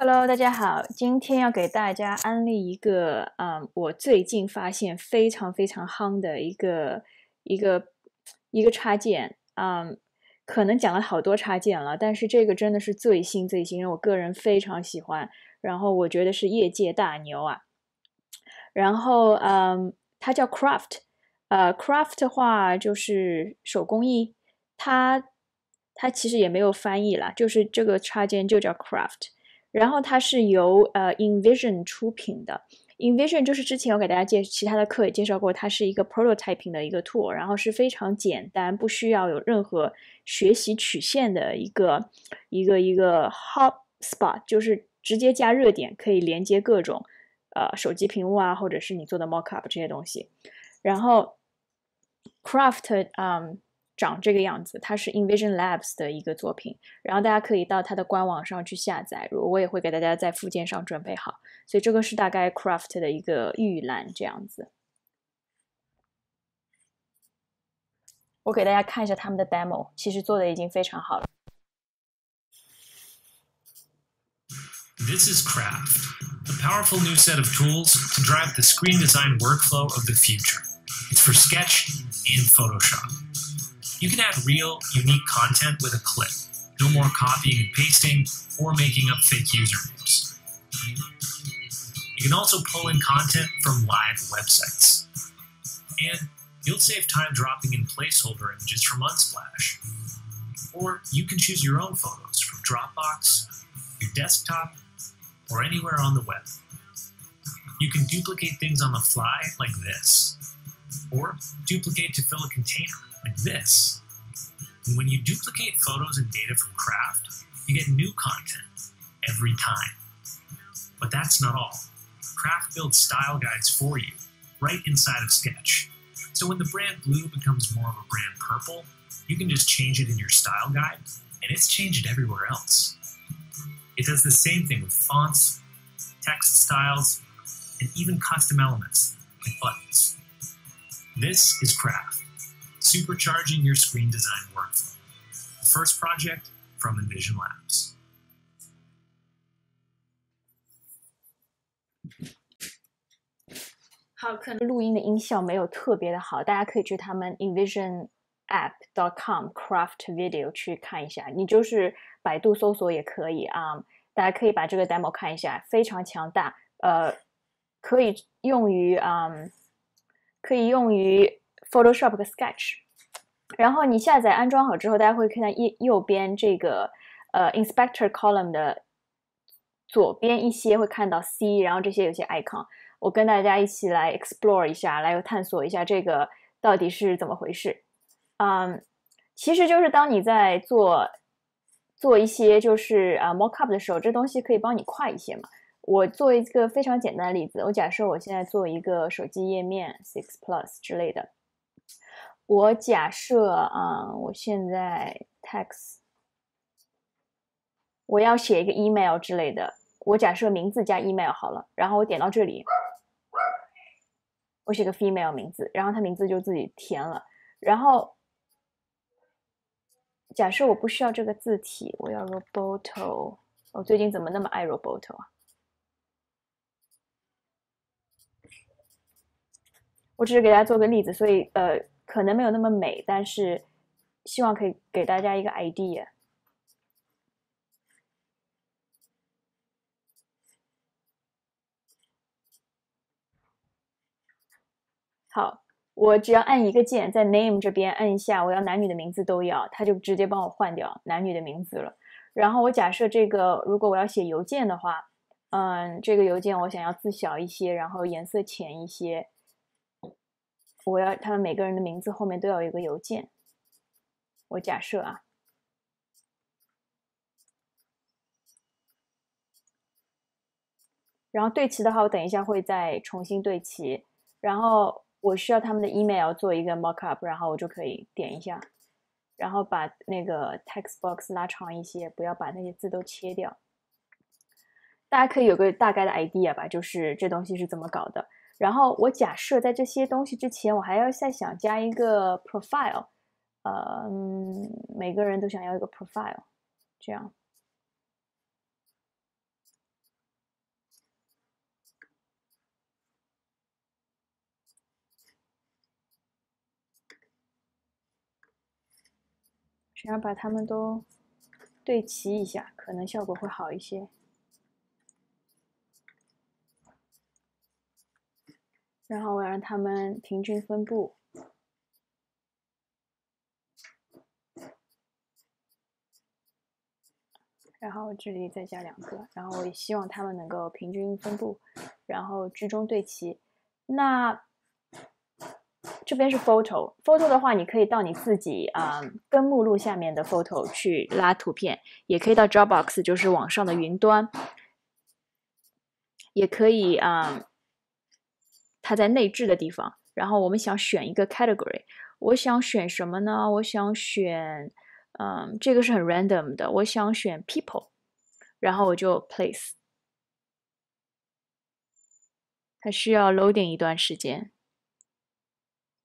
Hello，大家好，今天要给大家安利一个，嗯，我最近发现非常非常夯的一个一个一个插件，嗯，可能讲了好多插件了，但是这个真的是最新最新，我个人非常喜欢，然后我觉得是业界大牛啊，然后，嗯，它叫 Craft，呃，Craft 的话就是手工艺，它它其实也没有翻译啦，就是这个插件就叫 Craft。然后它是由呃 Invision 出品的，Invision 就是之前我给大家介其他的课也介绍过，它是一个 prototyping 的一个 tool，然后是非常简单，不需要有任何学习曲线的一个一个一个 hotspot，就是直接加热点可以连接各种呃手机屏幕啊，或者是你做的 mockup 这些东西。然后 Craft，嗯。长这个样子，它是 Invision Labs 的一个作品，然后大家可以到它的官网上去下载，我也会给大家在附件上准备好，所以这个是大概 Craft 的一个预览这样子。我给大家看一下他们的 demo，其实做的已经非常好了。This is Craft, a powerful new set of tools to drive the screen design workflow of the future. It's for Sketch and Photoshop. You can add real, unique content with a click. No more copying and pasting or making up fake usernames. You can also pull in content from live websites. And you'll save time dropping in placeholder images from Unsplash. Or you can choose your own photos from Dropbox, your desktop, or anywhere on the web. You can duplicate things on the fly like this, or duplicate to fill a container like this. And when you duplicate photos and data from Craft, you get new content every time. But that's not all. Craft builds style guides for you right inside of Sketch. So when the brand blue becomes more of a brand purple, you can just change it in your style guide, and it's changed everywhere else. It does the same thing with fonts, text styles, and even custom elements like buttons. This is Craft supercharging your screen design workflow. First project from Envision Labs. 好，可能录音的音效没有特别的好，大家可以去他们 envisionapp.com craft video 去看一下。你就是百度搜索也可以啊。大家可以把这个 demo 看一下，非常强大。呃，可以用于啊，可以用于 Photoshop 和 Sketch，然后你下载安装好之后，大家会看到右右边这个呃 Inspector Column 的左边一些会看到 C，然后这些有些 icon，我跟大家一起来 explore 一下，来探索一下这个到底是怎么回事。嗯，其实就是当你在做做一些就是啊 mockup 的时候，这东西可以帮你快一些嘛。我做一个非常简单的例子，我假设我现在做一个手机页面 Six Plus 之类的。我假设啊，我现在 text，我要写一个 email 之类的。我假设名字加 email 好了，然后我点到这里，我写个 female 名字，然后它名字就自己填了。然后假设我不需要这个字体，我要 Roboto。我最近怎么那么爱 Roboto 啊？我只是给大家做个例子，所以呃。可能没有那么美，但是希望可以给大家一个 idea。好，我只要按一个键，在 name 这边按一下，我要男女的名字都要，它就直接帮我换掉男女的名字了。然后我假设这个，如果我要写邮件的话，嗯，这个邮件我想要字小一些，然后颜色浅一些。我要他们每个人的名字后面都要有一个邮件。我假设啊，然后对齐的话，我等一下会再重新对齐。然后我需要他们的 email 做一个 mockup，然后我就可以点一下，然后把那个 text box 拉长一些，不要把那些字都切掉。大家可以有个大概的 idea 吧，就是这东西是怎么搞的。然后我假设在这些东西之前，我还要再想加一个 profile，呃，每个人都想要一个 profile，这样。想要把它们都对齐一下，可能效果会好一些。然后我让它们平均分布。然后这里再加两个，然后我也希望它们能够平均分布，然后居中对齐。那这边是 photo，photo 的话，你可以到你自己啊根目录下面的 photo 去拉图片，也可以到 Dropbox，就是网上的云端，也可以啊，它在内置的地方。然后我们想选一个 category，我想选什么呢？我想选。嗯，这个是很 random 的。我想选 people，然后我就 place。它需要 loading 一段时间。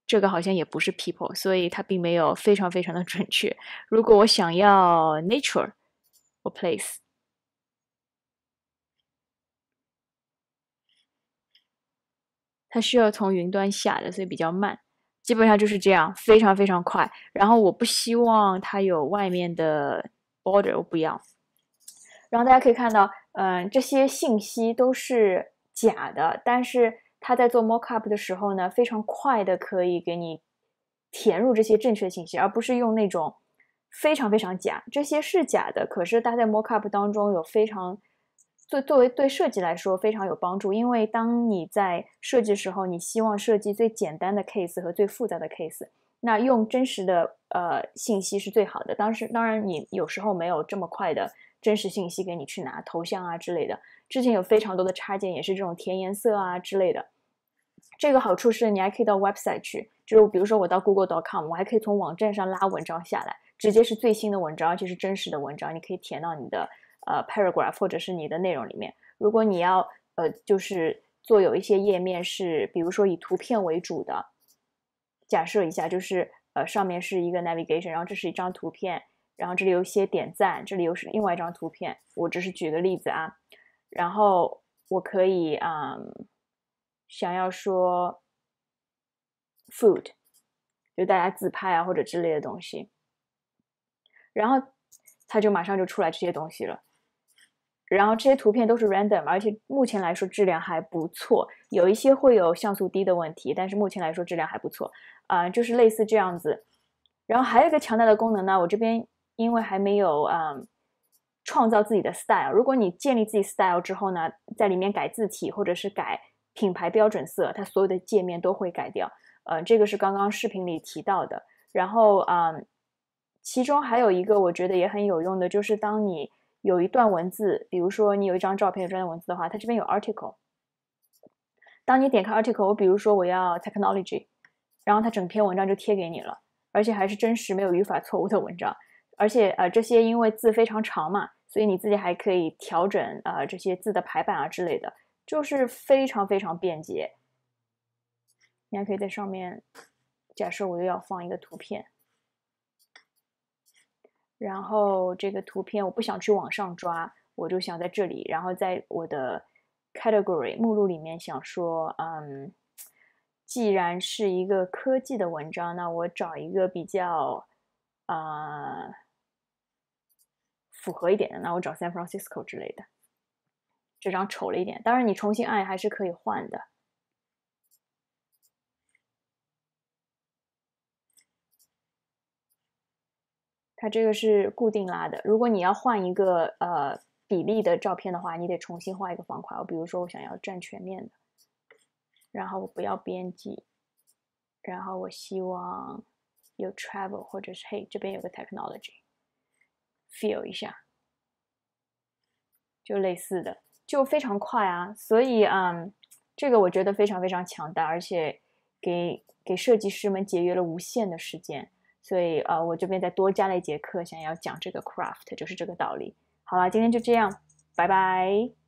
这个好像也不是 people，所以它并没有非常非常的准确。如果我想要 nature，我 place。它需要从云端下的，所以比较慢。基本上就是这样，非常非常快。然后我不希望它有外面的 border，我不要。然后大家可以看到，嗯，这些信息都是假的，但是它在做 mockup 的时候呢，非常快的可以给你填入这些正确信息，而不是用那种非常非常假。这些是假的，可是它在 mockup 当中有非常。作作为对设计来说非常有帮助，因为当你在设计时候，你希望设计最简单的 case 和最复杂的 case，那用真实的呃信息是最好的。当时当然你有时候没有这么快的真实信息给你去拿头像啊之类的。之前有非常多的插件也是这种填颜色啊之类的。这个好处是你还可以到 website 去，就是比如说我到 google.com，我还可以从网站上拉文章下来，直接是最新的文章，而且是真实的文章，你可以填到你的。呃，paragraph 或者是你的内容里面，如果你要呃，就是做有一些页面是，比如说以图片为主的，假设一下，就是呃，上面是一个 navigation，然后这是一张图片，然后这里有一些点赞，这里又是另外一张图片，我只是举个例子啊，然后我可以啊，想要说 food，就大家自拍啊或者之类的东西，然后它就马上就出来这些东西了。然后这些图片都是 random，而且目前来说质量还不错，有一些会有像素低的问题，但是目前来说质量还不错啊，就是类似这样子。然后还有一个强大的功能呢，我这边因为还没有嗯创造自己的 style，如果你建立自己 style 之后呢，在里面改字体或者是改品牌标准色，它所有的界面都会改掉。呃，这个是刚刚视频里提到的。然后啊，其中还有一个我觉得也很有用的，就是当你有一段文字，比如说你有一张照片有这段文字的话，它这边有 article。当你点开 article，我比如说我要 technology，然后它整篇文章就贴给你了，而且还是真实没有语法错误的文章。而且呃这些因为字非常长嘛，所以你自己还可以调整啊这些字的排版啊之类的，就是非常非常便捷。你还可以在上面，假设我又要放一个图片。然后这个图片我不想去往上抓，我就想在这里，然后在我的 category 目录里面想说，嗯，既然是一个科技的文章，那我找一个比较啊符合一点的，那我找 San Francisco 之类的。这张丑了一点，当然你重新按还是可以换的。它这个是固定拉的，如果你要换一个呃比例的照片的话，你得重新画一个方块。我比如说我想要占全面的，然后我不要编辑，然后我希望有 travel 或者是嘿这边有个 technology，feel 一下，就类似的，就非常快啊。所以嗯，这个我觉得非常非常强大，而且给给设计师们节约了无限的时间。所以，呃，我这边再多加了一节课，想要讲这个 craft，就是这个道理。好了，今天就这样，拜拜。